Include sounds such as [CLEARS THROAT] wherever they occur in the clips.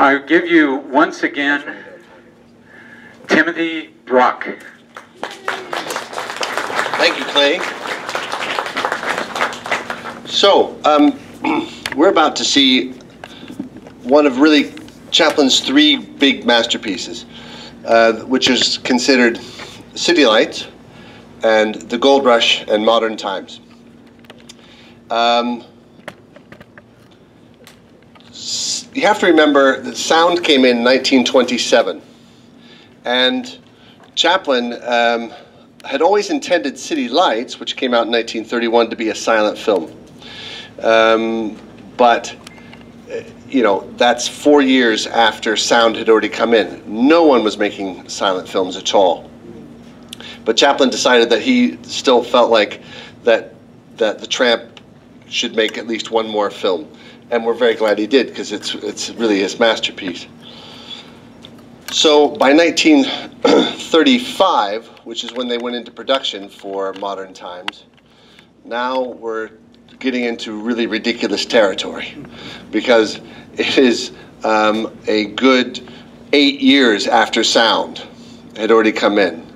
I give you once again Timothy Brock. Thank you, Clay. So, um, [CLEARS THROAT] we're about to see one of really Chaplin's three big masterpieces, uh, which is considered City Lights and The Gold Rush and Modern Times. Um, you have to remember that sound came in 1927, and Chaplin um, had always intended City Lights, which came out in 1931, to be a silent film. Um, but uh, you know, that's four years after sound had already come in. No one was making silent films at all. But Chaplin decided that he still felt like that that the Tramp should make at least one more film, and we're very glad he did because it's it's really his masterpiece. So by 1935, which is when they went into production for Modern Times, now we're getting into really ridiculous territory because it is um, a good eight years after sound had already come in.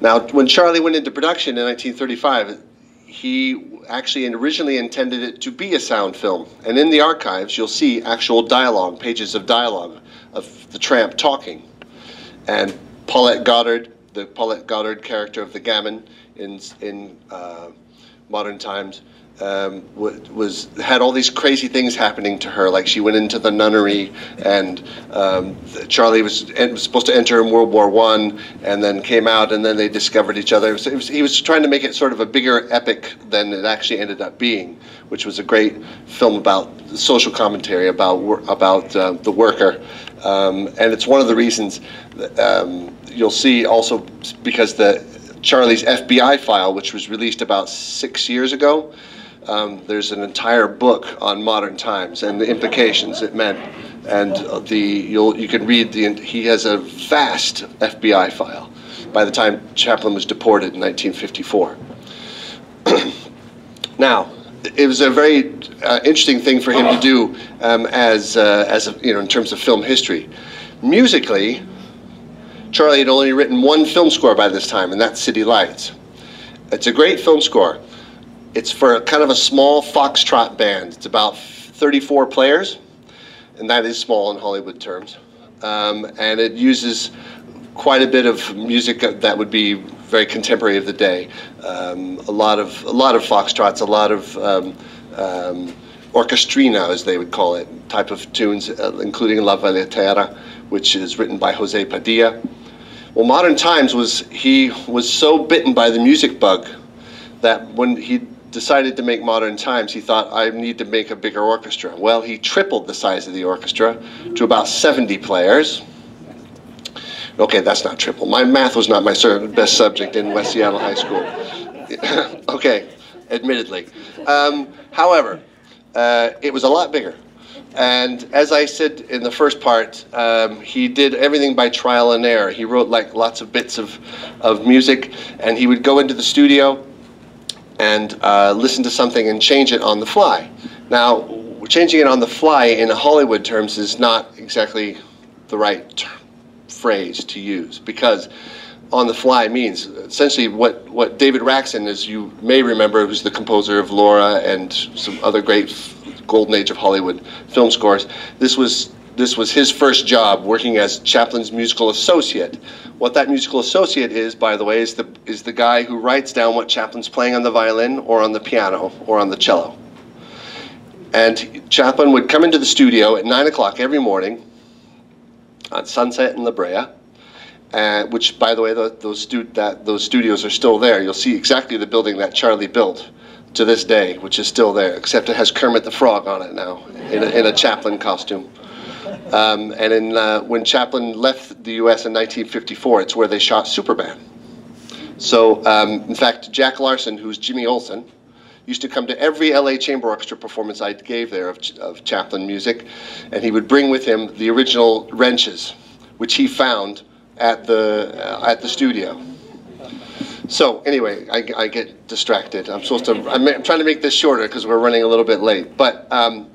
Now, when Charlie went into production in 1935, he actually originally intended it to be a sound film. And in the archives, you'll see actual dialogue, pages of dialogue of the tramp talking. And Paulette Goddard, the Paulette Goddard character of the gamin in, in uh, modern times, um, was had all these crazy things happening to her. Like she went into the nunnery, and um, Charlie was, was, supposed to enter in World War One, and then came out, and then they discovered each other. So was, he was trying to make it sort of a bigger epic than it actually ended up being, which was a great film about social commentary about about uh, the worker, um, and it's one of the reasons that, um, you'll see also because the Charlie's FBI file, which was released about six years ago um, there's an entire book on modern times and the implications it meant. And the you'll you can read the he has a vast FBI file. By the time Chaplin was deported in 1954. [CLEARS THROAT] now, it was a very uh, interesting thing for him to do um, as uh, as a, you know in terms of film history. Musically, Charlie had only written one film score by this time, and that's City Lights. It's a great film score. It's for kind of a small foxtrot band. It's about 34 players, and that is small in Hollywood terms. Um, and it uses quite a bit of music that would be very contemporary of the day. Um, a lot of a lot of foxtrots, a lot of um, um, orchestrina, as they would call it, type of tunes, uh, including La Violetera, which is written by Jose Padilla. Well, Modern Times was he was so bitten by the music bug that when he decided to make Modern Times, he thought, I need to make a bigger orchestra. Well, he tripled the size of the orchestra to about 70 players. Okay, that's not triple. My math was not my best subject in West Seattle High School. [LAUGHS] okay, admittedly. Um, however, uh, it was a lot bigger. And as I said in the first part, um, he did everything by trial and error. He wrote like lots of bits of, of music, and he would go into the studio and uh, listen to something and change it on the fly. Now, changing it on the fly in Hollywood terms is not exactly the right phrase to use because on the fly means essentially what, what David Raksin, as you may remember, who's the composer of Laura and some other great golden age of Hollywood film scores. This was this was his first job working as Chaplin's musical associate. What that musical associate is, by the way, is the, is the guy who writes down what Chaplin's playing on the violin or on the piano or on the cello. And Chaplin would come into the studio at 9 o'clock every morning on Sunset and La Brea, uh, which, by the way, the, those, stu that, those studios are still there. You'll see exactly the building that Charlie built to this day, which is still there, except it has Kermit the Frog on it now in a, in a Chaplin costume. Um, and in, uh, when Chaplin left the U.S. in 1954, it's where they shot Superman. So, um, in fact, Jack Larson, who's Jimmy Olsen, used to come to every LA Chamber Orchestra performance I gave there of, of Chaplin music, and he would bring with him the original wrenches, which he found at the uh, at the studio. So anyway, I, I, get distracted. I'm supposed to. I'm, trying to make this shorter because we're running a little bit late. But um,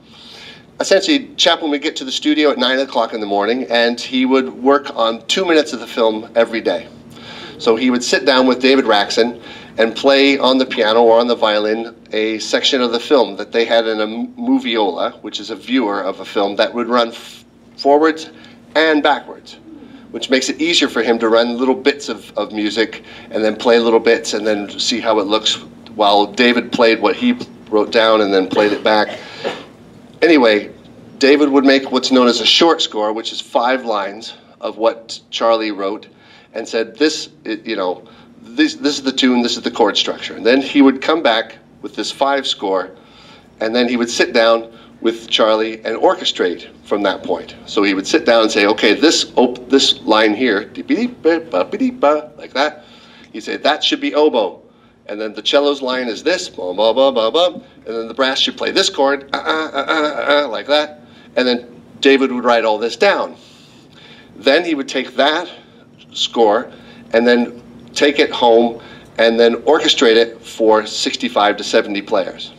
essentially, Chaplin would get to the studio at 9 o'clock in the morning and he would work on two minutes of the film every day. So he would sit down with David Raksin and play on the piano or on the violin a section of the film that they had in a moviola, which is a viewer of a film that would run forwards and backwards, which makes it easier for him to run little bits of, of music and then play little bits and then see how it looks while David played what he wrote down and then played it back. Anyway, David would make what's known as a short score, which is five lines of what Charlie wrote, and said, "This, you know, this, this is the tune, this is the chord structure." And then he would come back with this five score, and then he would sit down with Charlie and orchestrate from that point. So he would sit down and say, "Okay, this op- this line here, like that." He'd say, "That should be oboe." And then the cello's line is this, bum, bum, bum, bum, bum, and then the brass should play this chord, uh, uh, uh, uh, uh, like that, and then David would write all this down. Then he would take that score and then take it home and then orchestrate it for 65 to 70 players.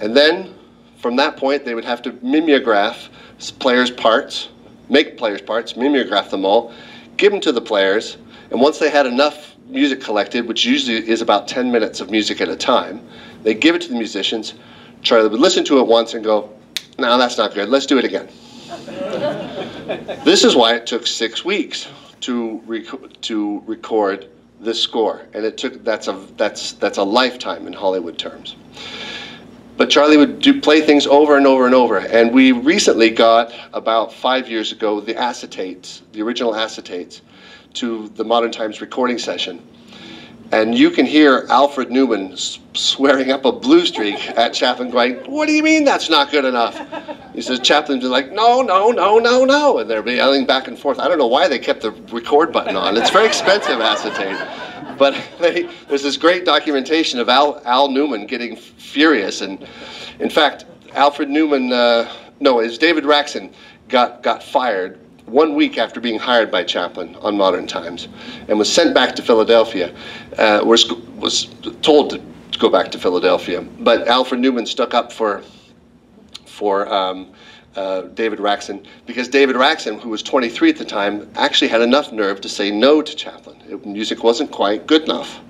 And then from that point, they would have to mimeograph players' parts, make players' parts, mimeograph them all, give them to the players, and once they had enough music collected, which usually is about 10 minutes of music at a time. They give it to the musicians. Charlie would listen to it once and go, no, that's not good. Let's do it again. [LAUGHS] this is why it took six weeks to, rec- to record this score. And it took, that's a, that's, that's a lifetime in Hollywood terms. But Charlie would do, play things over and over and over. And we recently got, about five years ago, the acetates, the original acetates to the Modern Times recording session. And you can hear Alfred Newman swearing up a blue streak [LAUGHS] at Chaplin going, what do you mean that's not good enough? He says, Chaplin's like, no, no, no, no, no. And they're yelling back and forth. I don't know why they kept the record button on. It's very expensive acetate. But [LAUGHS] they, there's this great documentation of Al, Al Newman getting furious. And in fact, Alfred Newman, uh, no, it's David Raksin got, got fired one week after being hired by Chaplin on Modern Times and was sent back to Philadelphia, uh, was, was told to, go back to Philadelphia. But Alfred Newman stuck up for, for um, uh, David Raksin because David Raksin, who was 23 at the time, actually had enough nerve to say no to Chaplin. It, music wasn't quite good enough.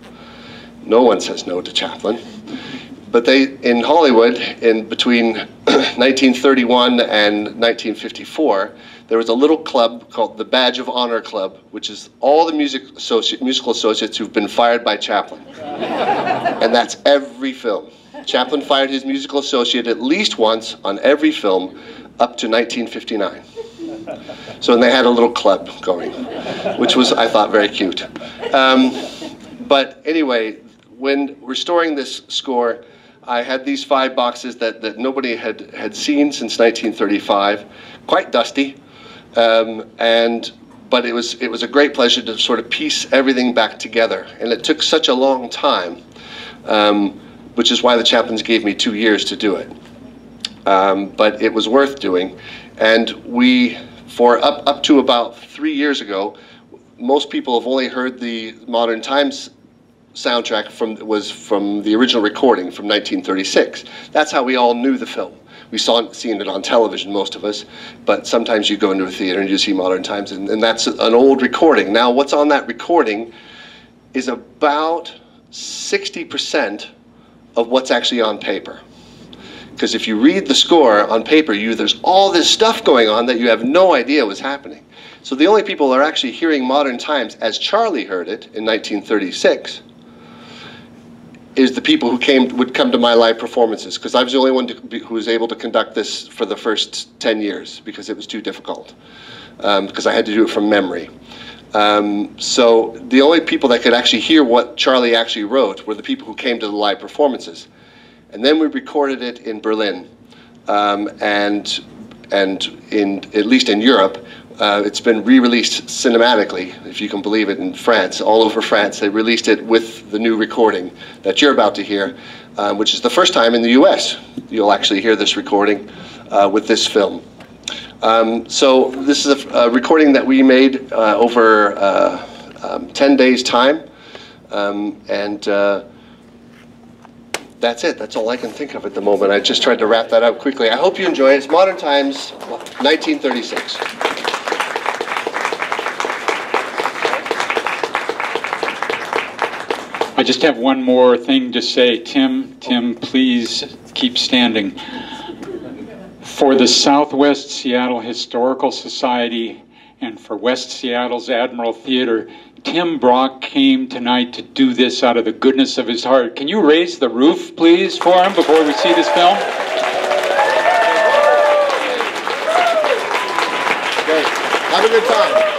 No one says no to Chaplin. But they, in Hollywood, in between [CLEARS THROAT] 1931 and 1954, there was a little club called the Badge of Honor Club, which is all the music associate, musical associates who've been fired by Chaplin. [LAUGHS] and that's every film. Chaplin fired his musical associate at least once on every film up to 1959. So and they had a little club going, which was, I thought, very cute. Um, but anyway, when restoring this score, I had these five boxes that, that nobody had, had seen since 1935, quite dusty. Um, and but it was it was a great pleasure to sort of piece everything back together, and it took such a long time, um, which is why the Chaplins gave me two years to do it. Um, but it was worth doing, and we for up up to about three years ago, most people have only heard the Modern Times soundtrack from was from the original recording from 1936. That's how we all knew the film we saw seen it on television, most of us, but sometimes you go into a theater and you see Modern Times, and, and that's an old recording. Now, what's on that recording is about 60% of what's actually on paper. Because if you read the score on paper, you there's all this stuff going on that you have no idea was happening. So the only people are actually hearing Modern Times as Charlie heard it in 1936 is the people who came would come to my live performances because I was the only one be, who was able to conduct this for the first 10 years because it was too difficult um, because I had to do it from memory. Um, so the only people that could actually hear what Charlie actually wrote were the people who came to the live performances. And then we recorded it in Berlin um, and and in at least in Europe uh, it's been re-released cinematically, if you can believe it, in France, all over France. They released it with the new recording that you're about to hear, uh, which is the first time in the U.S. you'll actually hear this recording uh, with this film. Um, so this is a, a, recording that we made uh, over uh, um, 10 days' time, um, and That's it. That's all I can think of at the moment. I just tried to wrap that up quickly. I hope you enjoy it. It's Modern Times, 1936. I just have one more thing to say. Tim, Tim, please keep standing. For the Southwest Seattle Historical Society and for West Seattle's Admiral Theater, Tim Brock came tonight to do this out of the goodness of his heart. Can you raise the roof, please, for him before we see this film? Have a good time.